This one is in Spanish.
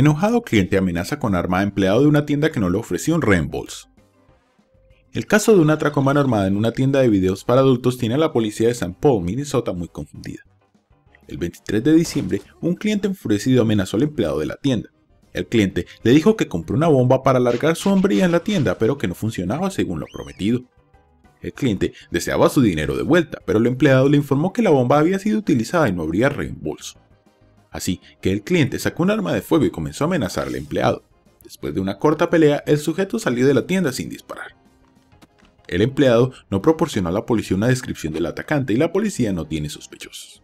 Enojado cliente amenaza con arma a empleado de una tienda que no le ofreció un reembolso. El caso de una atraco mano armada en una tienda de videos para adultos tiene a la policía de St. Paul, Minnesota muy confundida. El 23 de diciembre, un cliente enfurecido amenazó al empleado de la tienda. El cliente le dijo que compró una bomba para alargar su hombría en la tienda, pero que no funcionaba según lo prometido. El cliente deseaba su dinero de vuelta, pero el empleado le informó que la bomba había sido utilizada y no habría reembolso. Así que el cliente sacó un arma de fuego y comenzó a amenazar al empleado. Después de una corta pelea, el sujeto salió de la tienda sin disparar. El empleado no proporcionó a la policía una descripción del atacante y la policía no tiene sospechosos.